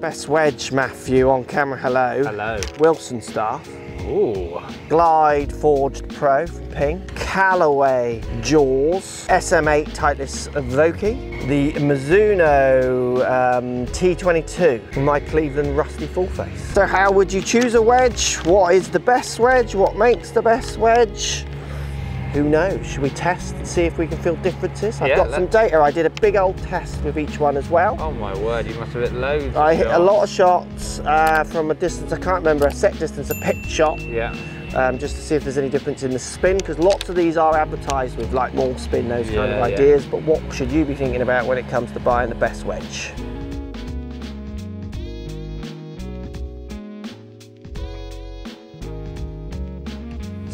Best wedge, Matthew, on camera, hello. Hello. Wilson staff. Ooh. Glide Forged Pro from Ping. Callaway Jaws. SM8 Titleist Vokey. The Mizuno um, T22 from my Cleveland Rusty Full Face. So how would you choose a wedge? What is the best wedge? What makes the best wedge? Who knows? Should we test and see if we can feel differences? I've Yeah, got some data. I did a big old test with each one as well. Oh my word, you must have hit loads. I hit a lot of shots uh, from a distance, I can't remember, a set distance, a pitch shot, Yeah. um, just to see if there's any difference in the spin, because lots of these are advertised with like more spin, those kind of Yeah, yeah. ideas, but what should you be thinking about when it comes to buying the best wedge?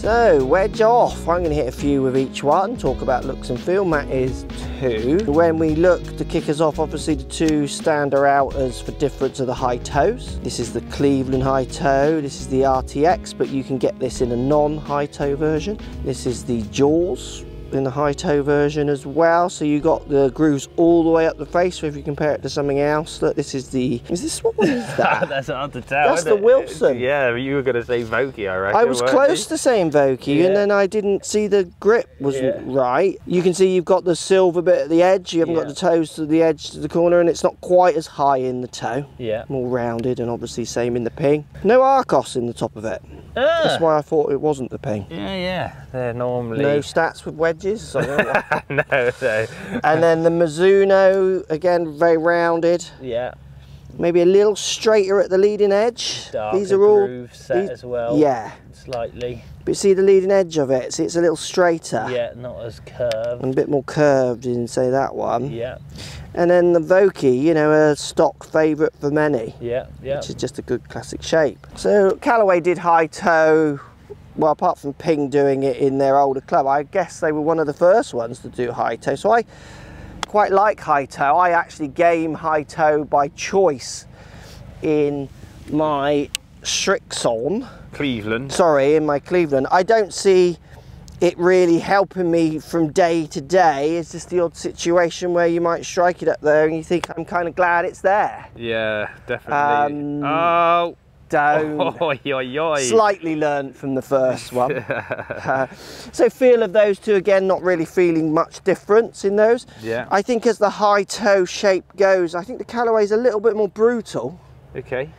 So, wedge off. I'm going to hit a few with each one, talk about looks and feel. Matt is two. When we look to kick us off, obviously the two stand out as for difference of the high toes. This is the Cleveland high toe, this is the RTX, but you can get this in a non-high toe version. This is the Jaws in the high toe version as well. So you got the grooves all the way up the face. So if you compare it to something else, look, this is the, is this, what one is that? That's hard to tell. That's the it? Wilson. Yeah, you were going to say Vokey, I reckon. I was close you? to saying Vokey, Yeah. and then I didn't see the grip wasn't Yeah. right. You can see you've got the silver bit at the edge. You haven't got the toes to the edge to the corner, and it's not quite as high in the toe. Yeah. More rounded, and obviously same in the ping. No Arcos in the top of it. That's Ah. why I thought it wasn't the ping. Yeah, yeah. They're normally. No stats with wedges. So I don't know what- no, no. and then the Mizuno again, very rounded. Yeah. Maybe a little straighter at the leading edge. Darker these are all groove set these- as well. Yeah, Slightly. but see the leading edge of it. See, it's a little straighter. Yeah, not as curved. and a bit more curved in say that one Yeah, and then the Vokey you know a stock favourite for many yeah, yeah. which is just a good classic shape so Callaway did high toe well apart from Ping doing it in their older club I guess they were one of the first ones to do high toe so I quite like high toe I actually game high toe by choice in my Srixon Cleveland. sorry, in my Cleveland. I don't see it really helping me from day to day. It's just the odd situation where you might strike it up there and you think, I'm kind of glad it's there. Yeah, definitely. Um, oh. Down. Oi, oi, oi. Slightly learnt from the first one. Uh, so feel of those two again, not really feeling much difference in those. Yeah. I think as the high toe shape goes, I think the Callaway's a little bit more brutal. Okay.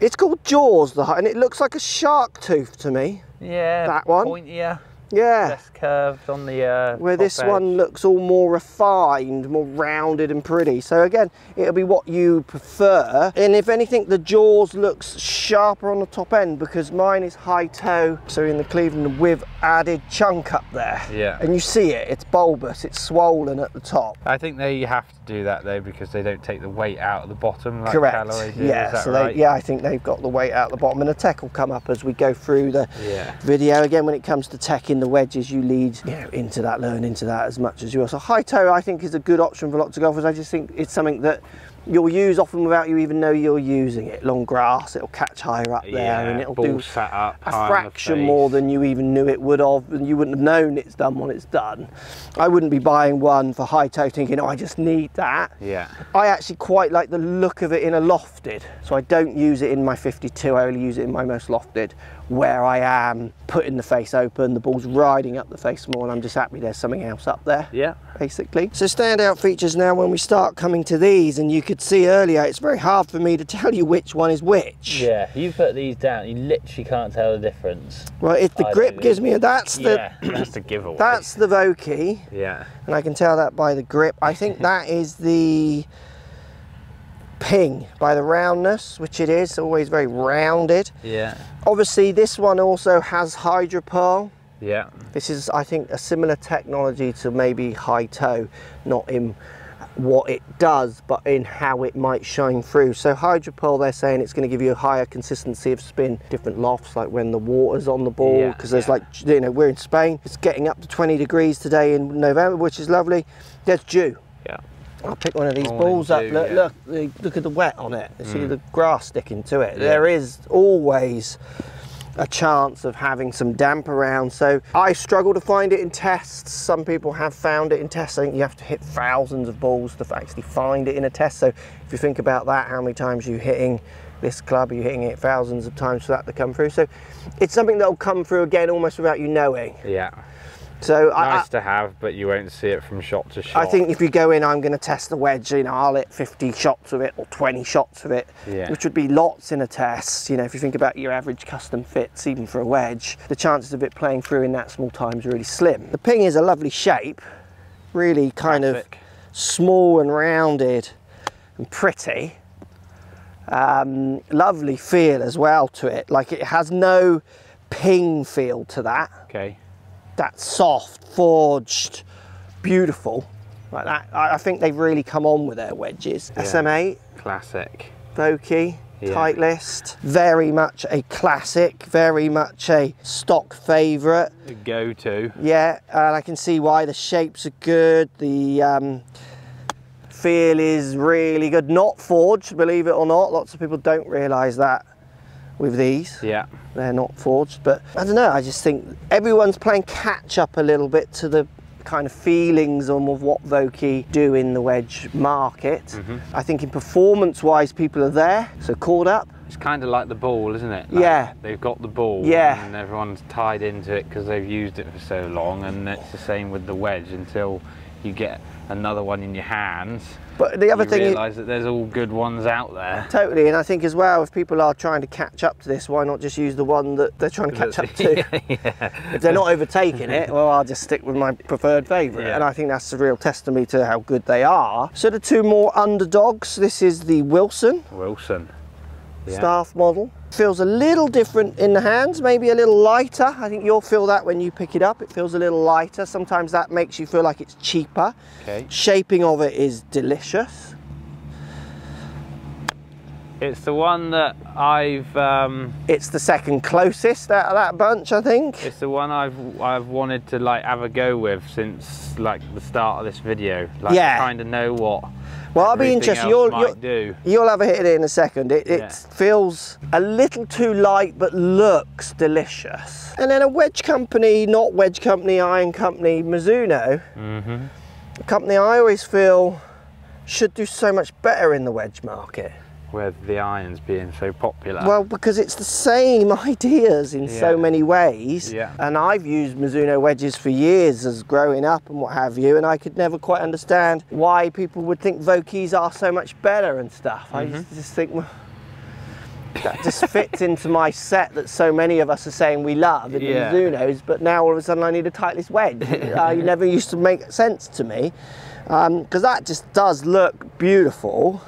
It's called Jaws, the high, and it looks like a shark tooth to me. Yeah. That one? Pointier. Yeah. Less curved on the. Uh, where this edge. one looks all more refined, more rounded and pretty. So again, it'll be what you prefer. And if anything, the jaws looks sharper on the top end because mine is high toe. So in the Cleveland with added chunk up there. Yeah. And you see it, it's bulbous, it's swollen at the top. I think they have to do that though because they don't take the weight out of the bottom like Correct. Yeah, so right? they, yeah, I think they've got the weight out the bottom, and the tech will come up as we go through the Yeah. video. Again, when it comes to tech in the wedges, you lead you know, into that, learn into that as much as you are. So high toe, I think, is a good option for lots of golfers. I just think it's something that you'll use often without you even know you're using it. Long grass, it'll catch higher up there, Yeah, and it'll do up a high on the fraction more than you even knew it would have, and you wouldn't have known it's done when it's done. I wouldn't be buying one for high toe thinking, oh, I just need that. Yeah. I actually quite like the look of it in a lofted. So I don't use it in my 52, I only use it in my most lofted, where I am putting the face open, the ball's riding up the face more, and I'm just happy there's something else up there. Yeah. Basically. So standout features now when we start coming to these, and you could see earlier, it's very hard for me to tell you which one is which. Yeah. You put these down, you literally can't tell the difference. Well, if the I grip gives me a, that's the, yeah, that's the giveaway. that's the Vokey. Yeah. and I can tell that by the grip. I think that is the ping by the roundness, which it is, always very rounded. Yeah. Obviously, this one also has hydropearl. Yeah. This is, I think, a similar technology to maybe high toe, not in what it does, but in how it might shine through. So hydropearl, they're saying it's going to give you a higher consistency of spin, different lofts, like when the water's on the ball, Yeah, because there's yeah. like, you know, we're in Spain, it's getting up to 20 degrees today in November, which is lovely. There's dew. Yeah. I'll pick one of these Morning balls up. Look, yeah. look, look, look at the wet on it. You See Mm. the grass sticking to it. Yeah. There is always a chance of having some damp around. So I struggle to find it in tests. Some people have found it in tests. I think you have to hit thousands of balls to actually find it in a test. So if you think about that, how many times you're hitting this club, you're hitting it thousands of times for that to come through. So it's something that'll come through again almost without you knowing. Yeah. So Nice I, to have, but you won't see it from shot to shot. I think if you go in, I'm going to test the wedge. You know, I'll hit 50 shots of it or 20 shots of it, Yeah. which would be lots in a test. You know, if you think about your average custom fits, even for a wedge, the chances of it playing through in that small time is really slim. The ping is a lovely shape, really kind Classic. of small and rounded and pretty. Um, lovely feel as well to it. Like it has no ping feel to that Okay. That soft, forged, beautiful. Like that, I I think they've really come on with their wedges. Yeah. SM8, Classic. Vokey, Yeah. Titleist, very much a classic, very much a stock favourite. Go-to. Yeah, and I can see why the shapes are good. The um, feel is really good. Not forged, believe it or not. Lots of people don't realise that with these Yeah. they're not forged but i don't know i just think everyone's playing catch up a little bit to the kind of feelings on of what Vokey do in the wedge market Mm-hmm. i think in performance wise people are there so caught up It's kind of like the ball, isn't it? Like, Yeah. They've got the ball. Yeah. And everyone's tied into it because they've used it for so long, and it's the same with the wedge until you get another one in your hands. But the other you thing is realise that there's all good ones out there. totally and i think as well if people are trying to catch up to this why not just use the one that they're trying to catch up to yeah. if they're not overtaking it, well, I'll just stick with my preferred favourite. Yeah. And I think that's a real testimony to how good they are. So the two more underdogs, this is the Wilson Wilson. Yeah. staff model. Feels a little different in the hands, maybe a little lighter. I think you'll feel that when you pick it up. It feels a little lighter. Sometimes that makes you feel like it's cheaper. Okay. Shaping of it is delicious. It's the one that I've um, It's the second closest out of that bunch, I think. it's the one I've I've wanted to like have a go with since like the start of this video. Like Yeah. kind of know what Well, I'll be interested. You'll, you'll, do. You'll have a hit at it in a second. It, it feels a little too light, but looks delicious. And then a wedge company, not wedge company, iron company, Mizuno, hmm a company I always feel should do so much better in the wedge market. With the irons being so popular. Well, because it's the same ideas in so many ways. Yeah. And I've used Mizuno wedges for years as growing up and what have you, and I could never quite understand why people would think Vokeys are so much better and stuff. I Mm-hmm. just, just think, well, that just fits into my set that so many of us are saying we love in Yeah. the Mizunos, but now all of a sudden I need a Titleist wedge. uh, you never used to make sense to me, because that just does look beautiful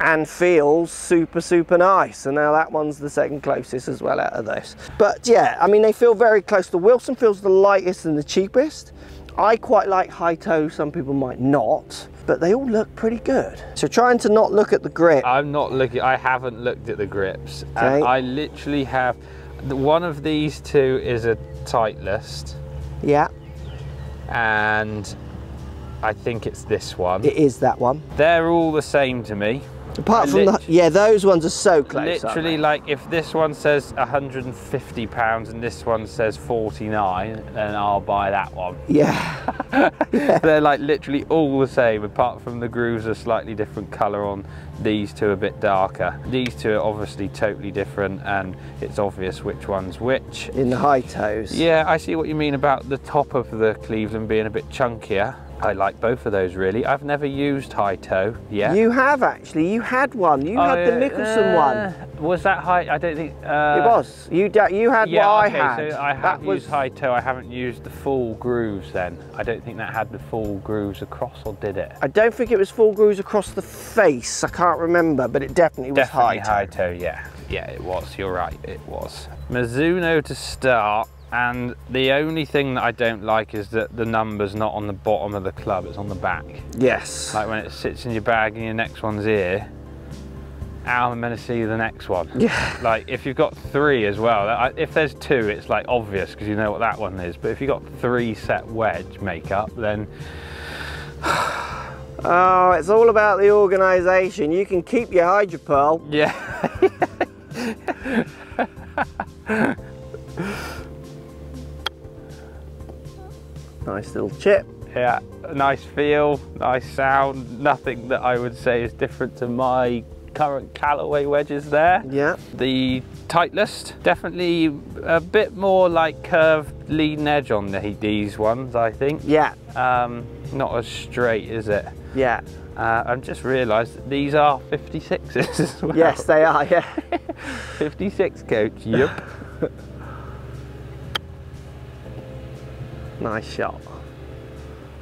and feels super super nice and now that one's the second closest as well out of those but yeah i mean they feel very close the wilson feels the lightest and the cheapest i quite like high toe some people might not but they all look pretty good so trying to not look at the grip I'm not looking. I haven't looked at the grips, and Okay. I literally have. One of these two is a Titleist, yeah and I think it's this one. it is that one They're all the same to me. Apart I from the lit- yeah those ones are so close Literally, like if this one says 150 pounds and this one says 49, then I'll buy that one. yeah They're like literally all the same, apart from the grooves are slightly different colour on these two, a bit darker. These two are obviously totally different, and it's obvious which one's which. in the high toes Yeah, I see what you mean about the top of the Cleveland being a bit chunkier. I like both of those really. I've never used high toe yet. you have actually you had one you Oh, had the Mickelson one uh, Was that high? I don't think. Uh, It was. You you had Yeah, what okay, I had. so I that have was high toe. I haven't used the full grooves then. I don't think that had the full grooves across, or did it? I don't think it was full grooves across the face. I can't remember, but it definitely was Definitely high. high toe, yeah. Yeah, it was. You're right, it was. Mizuno to start, and the only thing that I don't like is that the number's not on the bottom of the club, it's on the back. Yes. Like when it sits in your bag and your next one's here, how am I meant to see the next one? Yeah. Like if you've got three as well, if there's two, it's like obvious because you know what that one is. But if you've got three set wedge makeup, then Oh, it's all about the organisation. You can keep your hydropearl. yeah, nice little chip. Yeah, nice feel, nice sound. Nothing that I would say is different to my current Callaway wedges there. Yeah. The Titleist, definitely a bit more like curved leading edge on the, these ones, I think. Yeah. Um, not as straight, is it? Yeah. Uh, I've just realised that these are 56s as well. Yes, they are, yeah. 56 coach, yep. nice shot.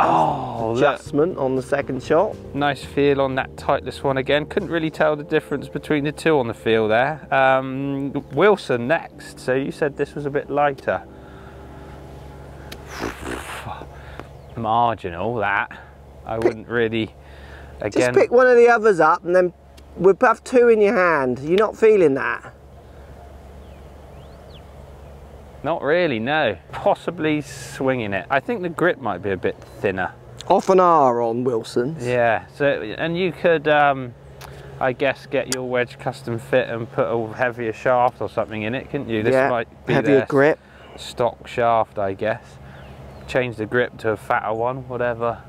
Oh. Adjustment on the second shot. Nice feel on that Titleist one again. Couldn't really tell the difference between the two on the feel there. Um, Wilson next. So you said this was a bit lighter. Marginal, that. I wouldn't really, again. Just pick one of the others up and then we'll have two in your hand. You're not feeling that? Not really, no. Possibly swinging it. I think the grip might be a bit thinner. Off an R on Wilson's. Yeah, so, and you could, um, I guess, get your wedge custom fit and put a heavier shaft or something in it, couldn't you? This yeah, might be heavier grip. stock shaft, I guess. Change the grip to a fatter one, whatever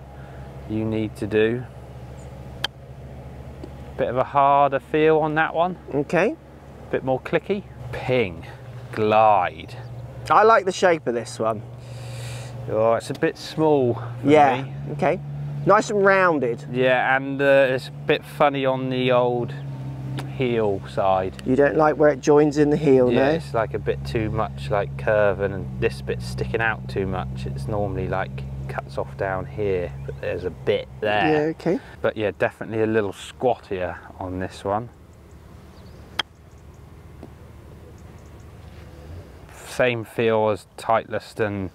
you need to do. Bit of a harder feel on that one. Okay. Bit more clicky. Ping, glide. I like the shape of this one. Oh, it's a bit small for yeah. me. Okay. Nice and rounded. Yeah, and uh, it's a bit funny on the old heel side. You don't like where it joins in the heel, Yeah, no? it's like a bit too much like curving and this bit sticking out too much. It's normally like cuts off down here, but there's a bit there. Yeah, okay. But yeah, definitely a little squattier on this one. Same feel as Titleist and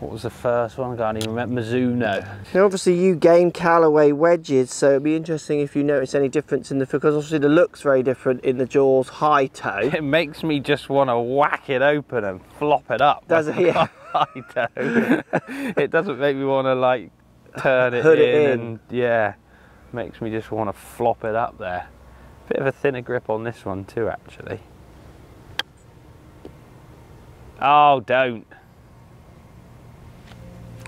what was the first one? I can't even remember. Mizuno. Now obviously you game Callaway wedges, so it'd be interesting if you notice any difference in the because obviously the look's very different in the Jaws high toe. It makes me just want to whack it open and flop it up. Does it? Yeah. high toe. it doesn't make me want to like turn it, in, it in. and yeah, makes me just want to flop it up there. Bit of a thinner grip on this one too, actually. Oh, don't.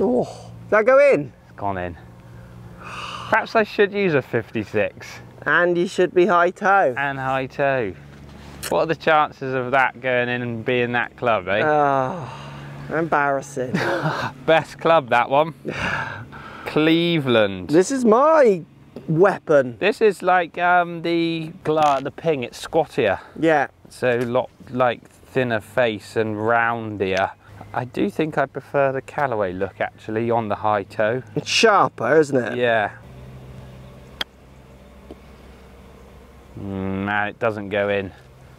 Oh, does that go in? It's gone in. Perhaps I should use a 56 And you should be high toe. and high toe. What are the chances of that going in and being that club, eh? Oh, embarrassing. Best club, that one. Cleveland. this is my weapon. This is like um, the gla- the ping. It's squattier, Yeah. so lot like thinner face and roundier. I do think I prefer the Callaway look actually on the high toe. It's sharper, isn't it? Yeah. Mm, man, it doesn't go in.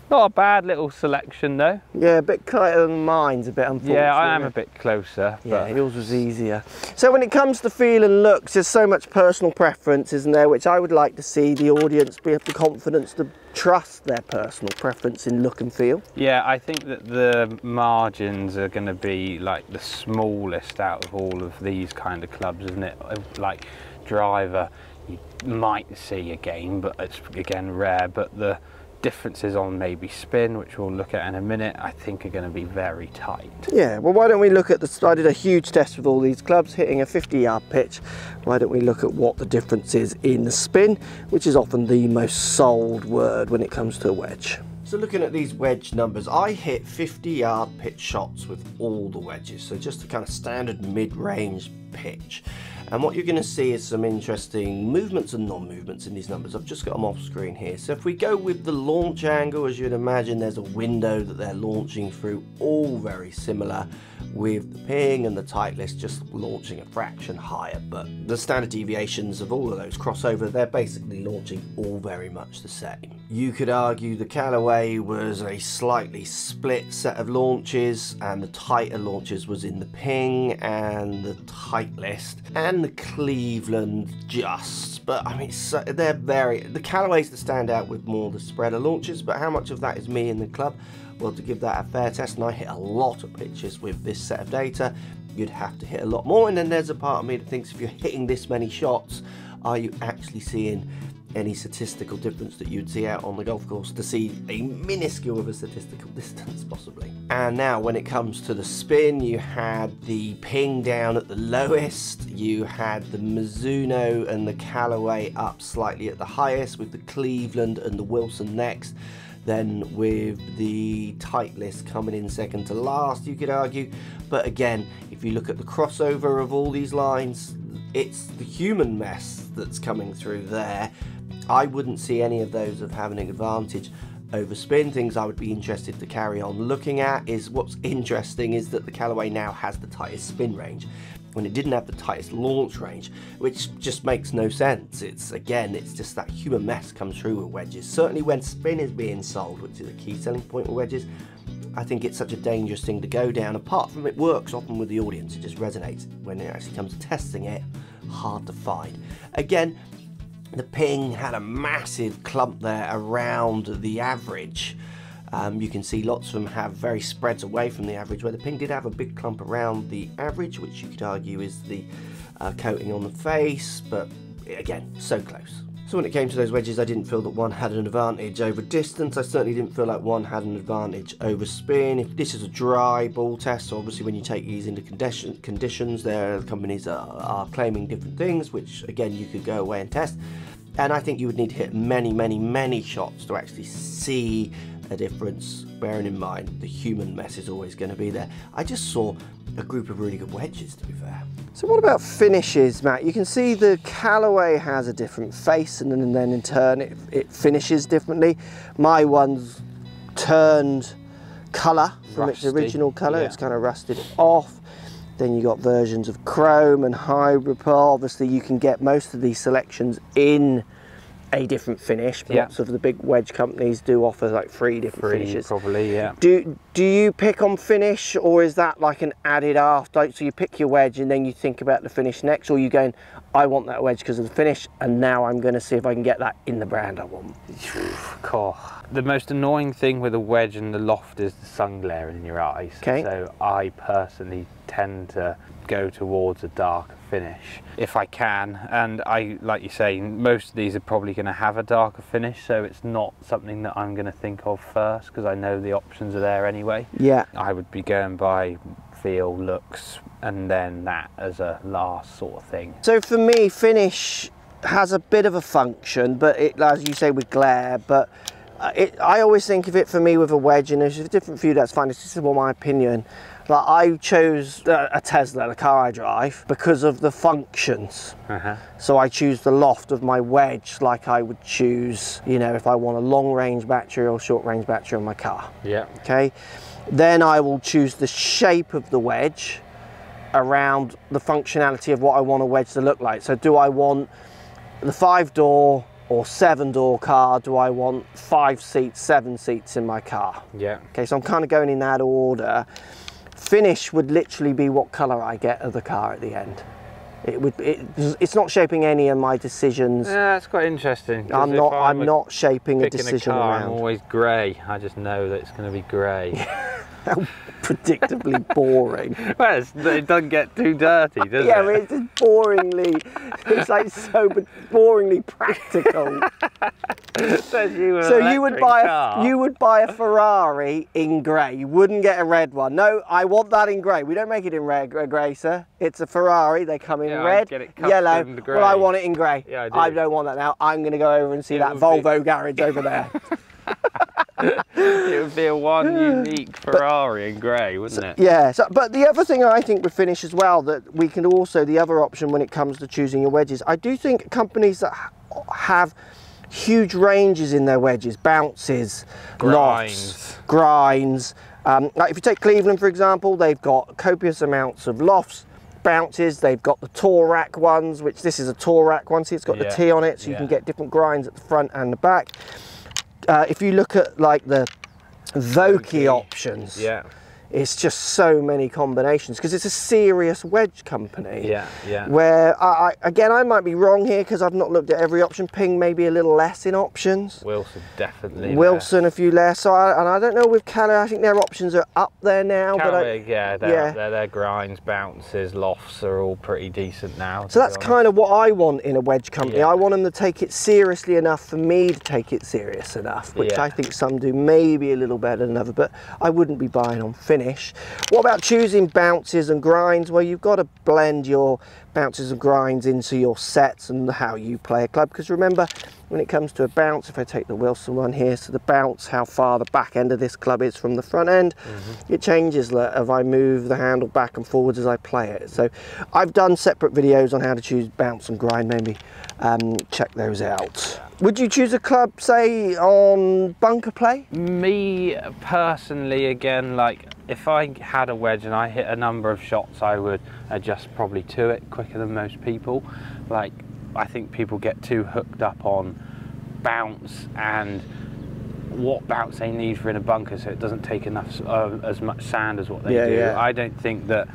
Not a bad little selection though. Yeah, a bit tighter than mine's a bit unfortunately. Yeah, I am a bit closer. Yeah, yours was easier. So when it comes to feel and looks, there's so much personal preference, isn't there? Which I would like to see the audience be have the confidence to trust their personal preference in look and feel. Yeah, I think that the margins are going to be like the smallest out of all of these kind of clubs, isn't it? Like driver, you might see again, but it's again rare. But the differences on maybe spin, which we'll look at in a minute, I think are going to be very tight. Yeah, well, why don't we look at the? I did a huge test with all these clubs, hitting a 50 yard pitch. Why don't we look at what the difference is in the spin, which is often the most sold word when it comes to a wedge. So looking at these wedge numbers, I hit 50 yard pitch shots with all the wedges. So just a kind of standard mid-range pitch. And what you're going to see is some interesting movements and non-movements in these numbers. I've just got them off screen here. So if we go with the launch angle, as you'd imagine, there's a window that they're launching through, all very similar with the ping and the Titleist just launching a fraction higher. But the standard deviations of all of those crossover, they're basically launching all very much the same. You could argue the Callaway was a slightly split set of launches and the tighter launches was in the ping and the Titleist and the Cleveland just. But I mean, so, they're very, the Callaway's the stand out with more the spreader launches, but how much of that is me in the club? Well, to give that a fair test, and I hit a lot of pitches with this set of data, you'd have to hit a lot more. And then there's a part of me that thinks if you're hitting this many shots, are you actually seeing any statistical difference that you'd see out on the golf course to see a minuscule of a statistical distance possibly. And now when it comes to the spin, you had the ping down at the lowest, you had the Mizuno and the Callaway up slightly at the highest with the Cleveland and the Wilson next. Then with the Titleist coming in second to last, you could argue. But again, if you look at the crossover of all these lines, it's the human mess that's coming through there. I wouldn't see any of those of having an advantage over spin. Things I would be interested to carry on looking at is what's interesting is that the Callaway now has the tightest spin range when it didn't have the tightest launch range, which just makes no sense. It's again, it's just that human mess comes through with wedges. Certainly when spin is being sold, which is a key selling point with wedges, I think it's such a dangerous thing to go down. Apart from it works often with the audience, it just resonates. When it actually comes to testing it, hard to find. Again, the ping had a massive clump there around the average. Um, you can see lots of them have very spreads away from the average, where the ping did have a big clump around the average, which you could argue is the uh, coating on the face, but again, so close. So when it came to those wedges, I didn't feel that one had an advantage over distance. I certainly didn't feel like one had an advantage over spin. If this is a dry ball test, so obviously when you take these into condition, conditions, there are companies are, are claiming different things, which again you could go away and test. And I think you would need to hit many, many, many shots to actually see a difference, bearing in mind the human mess is always going to be there. I just saw a group of really good wedges, to be fair. So what about finishes, Matt? You can see the Callaway has a different face and then in turn it, it finishes differently. My one's turned colour from Rusty. its original colour. Yeah. It's kind of rusted off. Then you got versions of chrome and hybrid pearl. Obviously, you can get most of these selections in a different finish. Yeah. Lots of the big wedge companies do offer like three different three, finishes. Probably, yeah. Do do you pick on finish, or is that like an added after? So you pick your wedge and then you think about the finish next, or you going, I want that wedge because of the finish, and now I'm going to see if I can get that in the brand I want. cool. The most annoying thing with a wedge and the loft is the sun glare in your eyes. Okay. So I personally tend to go towards a darker finish if I can and I like you say most of these are probably going to have a darker finish so it's not something that I'm going to think of first because I know the options are there anyway yeah I would be going by feel looks and then that as a last sort of thing so for me finish has a bit of a function but it as you say with glare but uh, it, I always think of it for me with a wedge and it's a different view, that's fine it's just more my opinion like I chose a Tesla, the car I drive, because of the functions. Uh -huh. So I choose the loft of my wedge like I would choose, you know, if I want a long range battery or short range battery on my car. Yeah. Okay. Then I will choose the shape of the wedge around the functionality of what I want a wedge to look like. So do I want the five door or seven door car? Do I want five seats, seven seats in my car? Yeah. Okay, so I'm kind of going in that order finish would literally be what color I get of the car at the end. It would. It, it's not shaping any of my decisions. Yeah, that's quite interesting. I'm not. I'm, I'm not shaping a decision a car, around. I'm always grey. I just know that it's going to be grey. How predictably boring. well, it doesn't get too dirty, does yeah, it? Yeah, it's just boringly, it's like so boringly practical. you so you would buy a, you would buy a Ferrari in grey. You wouldn't get a red one. No, I want that in grey. We don't make it in red uh, grey, sir. It's a Ferrari. They come in yeah, red, yellow. Well, I want it in grey. Yeah, I do. I don't want that now. I'm going to go over and see it that Volvo be... garage over there. it would be a one unique Ferrari but, in grey, wouldn't so, it? Yeah, so, but the other thing I think with finish as well, that we can also, the other option when it comes to choosing your wedges, I do think companies that have huge ranges in their wedges, bounces, grinds, lofts, grinds. Um, like if you take Cleveland, for example, they've got copious amounts of lofts, bounces. They've got the Torak ones, which this is a Torak one. See, it's got yeah. the T on it, so yeah. you can get different grinds at the front and the back uh, if you look at like the Vokey options, yeah. It's just so many combinations because it's a serious wedge company. Yeah, yeah. Where I, I again I might be wrong here because I've not looked at every option. Ping maybe a little less in options. Wilson definitely. Wilson a few less. So I, and I don't know with Callaway. I think their options are up there now. Callaway, but I, yeah, they're yeah. there. Their grinds, bounces, lofts are all pretty decent now. So that's kind of what I want in a wedge company. Yeah. I want them to take it seriously enough for me to take it serious enough, which Yeah. I think some do maybe a little better than other, but I wouldn't be buying on finish. What about choosing bounces and grinds? Well, you've got to blend your bounces and grinds into your sets and how you play a club. Because remember, when it comes to a bounce, if I take the Wilson one here, so the bounce, how far the back end of this club is from the front end, it changes if I move the handle back and forwards as I play it. So I've done separate videos on how to choose bounce and grind, maybe um, check those out. Would you choose a club, say, on bunker play? Me personally, again, like if I had a wedge and I hit a number of shots, I would adjust probably to it quicker than most people. Like I think people get too hooked up on bounce and what bounce they need for in a bunker, so it doesn't take enough uh, as much sand as what they Yeah, do. yeah. I don't think that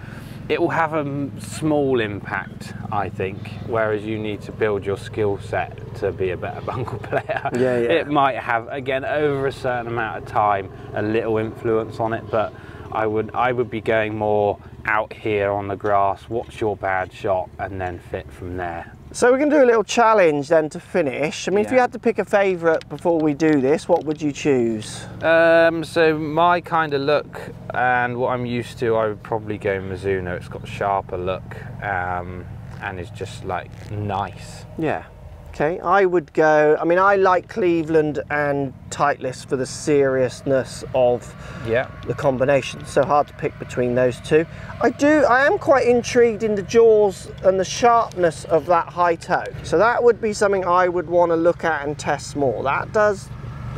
it will have a small impact. I think, whereas you need to build your skill set to be a better bunker player. Yeah, yeah. It might have again over a certain amount of time a little influence on it, but I would I would be going more out here on the grass. What's your bad shot, and then fit from there. So we're going to do a little challenge then to finish. I mean, if you had to pick a favourite before we do this, what would you choose? Um, so my kind of look and what I'm used to, I would probably go Mizuno. It's got a sharper look um, and is just like nice. Yeah. Okay, I would go. I mean, I like Cleveland and Titleist for the seriousness of Yeah. the combination. So hard to pick between those two. I do. I am quite intrigued in the jaws and the sharpness of that high toe. So that would be something I would want to look at and test more. That does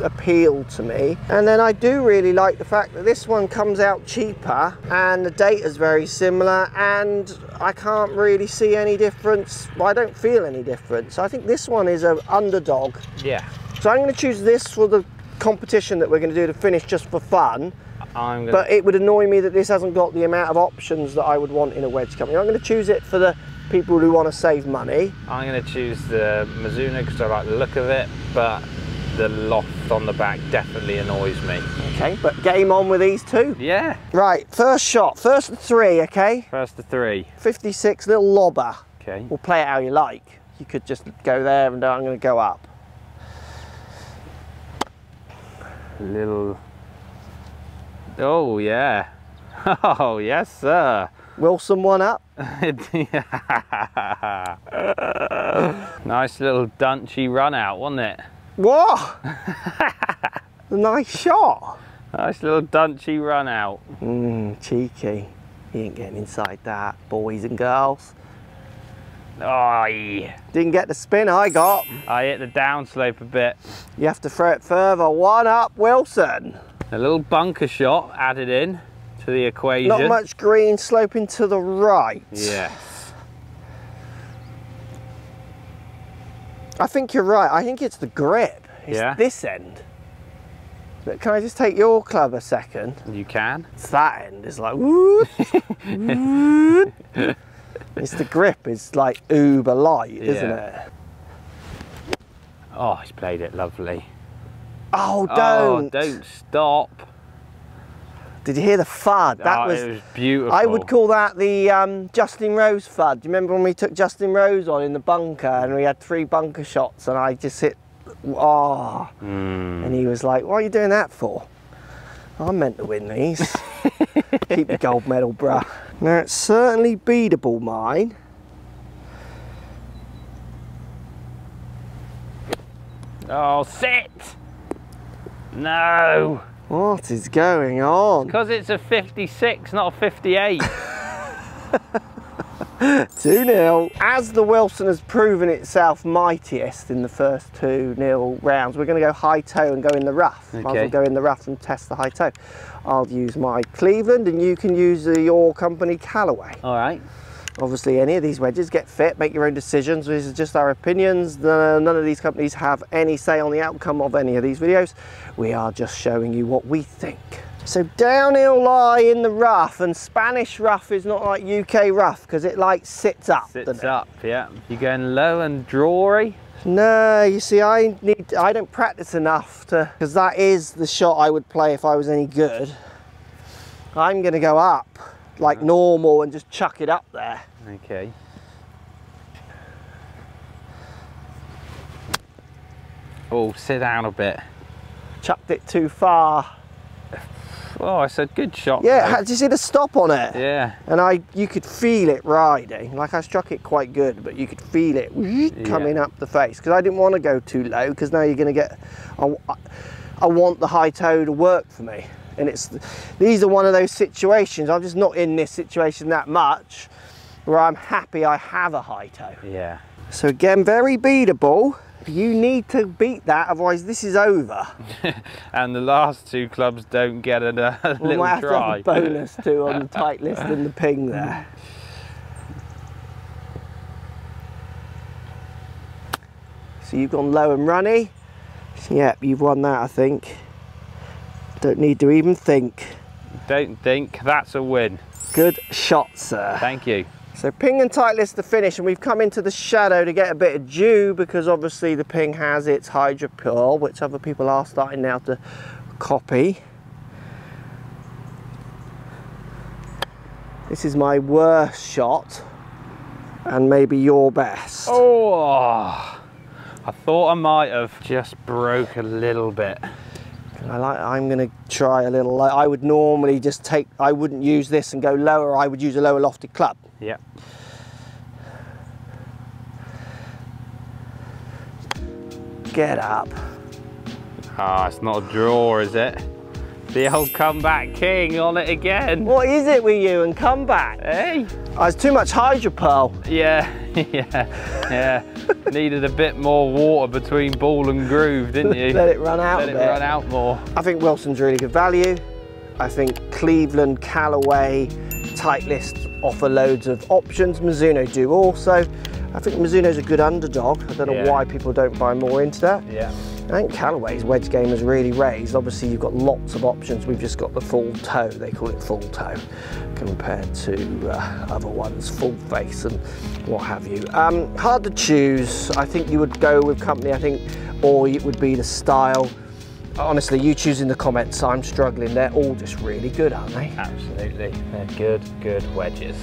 appeal to me. And then I do really like the fact that this one comes out cheaper and the data's very similar and I can't really see any difference. I don't feel any difference. I think this one is an underdog. Yeah. So I'm going to choose this for the competition that we're going to do to finish just for fun. I'm gonna. But it would annoy me that this hasn't got the amount of options that I would want in a wedge company. I'm going to choose it for the people who want to save money. I'm going to choose the Mizuno because I like the look of it, but the loft on the back definitely annoys me. Okay, but game on with these two. Yeah. Right, first shot, first three, okay? First to three. 56, little lobber. Okay. We'll play it how you like. You could just go there and I'm going to go up. Little. Oh yeah. Oh yes, sir. Wilson one up. nice little dunchy run out, wasn't it? What? a nice shot. Nice little dunchy run out. Mmm, cheeky. He ain't getting inside that, boys and girls. Oh. Didn't get the spin I got. I hit the downslope a bit. You have to throw it further. One up, Wilson. A little bunker shot added in to the equation. Not much green sloping to the right. Yes. I think you're right. I think it's the grip. It's Yeah? this end. But can I just take your club a second? You can. It's that end. It's like whoop, whoop. It's the grip. It's like uber light, isn't it? Oh, he's played it lovely. Oh, Oh, don't. don't stop. Did you hear the fud? That oh, was. was beautiful. I would call that the um, Justin Rose fud. Do you remember when we took Justin Rose on in the bunker and we had three bunker shots and I just hit, oh, Mm. and he was like, "What are you doing that for?" I'm meant to win these. Keep the gold medal, bruh. Now it's certainly beatable, mine. Oh, sit! No! What is going on? Because it's a 56, not a 58. 2 0. As the Wilson has proven itself mightiest in the first 2 0 rounds, we're going to go high toe and go in the rough. Might as well Okay. go in the rough and test the high toe. I'll use my Cleveland and you can use your company Callaway. All right. Obviously, any of these wedges get fit, make your own decisions. These are just our opinions. None of these companies have any say on the outcome of any of these videos. We are just showing you what we think. So downhill lie in the rough and Spanish rough is not like UK rough because it like sits up. Sits up, yeah. You going low and drawy? No, you see, I need, I don't practice enough to, because that is the shot I would play if I was any good. I'm going to go up like mm. normal and just chuck it up there. Okay. Oh, sit down a bit. Chucked it too far. Oh, it's a good shot. Yeah, though. did you see the stop on it? Yeah. And I, you could feel it riding. Like I struck it quite good, but you could feel it coming up the face because I didn't want to go too low because now you're going to get. I, I want the high toe to work for me, and it's these are one of those situations. I'm just not in this situation that much, where I'm happy I have a high toe. Yeah. So again, very beatable. You need to beat that, otherwise this is over. and the last two clubs don't get a, a We little might have to have a bonus too on the Titleist and the ping there. So you've gone low and runny. Yep, you've won that I think. Don't need to even think. Don't think that's a win. Good shot, sir. Thank you. So ping and Titleist to finish and we've come into the shadow to get a bit of dew because obviously the ping has its hydro pearl which other people are starting now to copy. This is my worst shot and maybe your best. Oh, I thought I might have just broke a little bit. I like, I'm going to try a little. I would normally just take, I wouldn't use this and go lower, I would use a lower lofted club. Yeah. Get up. Ah, it's not a draw, is it? The old comeback king on it again. What is it with you and comeback? Hey. Oh, it's too much hydro pearl. Yeah, yeah, yeah. Needed a bit more water between ball and groove, didn't you? Let it run out Let it bit. run out more. I think Wilson's really good value. I think Cleveland, Callaway, Titleist offer loads of options. Mizuno do also. I think Mizuno's a good underdog. I don't know why people don't buy more into that. Yeah. I think Callaway's wedge game has really raised. Obviously, you've got lots of options. We've just got the full toe, they call it full toe, compared to uh, other ones, full face and what have you. Um, hard to choose. I think you would go with company, I think, or it would be the style. Honestly, you choose in the comments. I'm struggling. They're all just really good, aren't they? Absolutely. They're good, good wedges.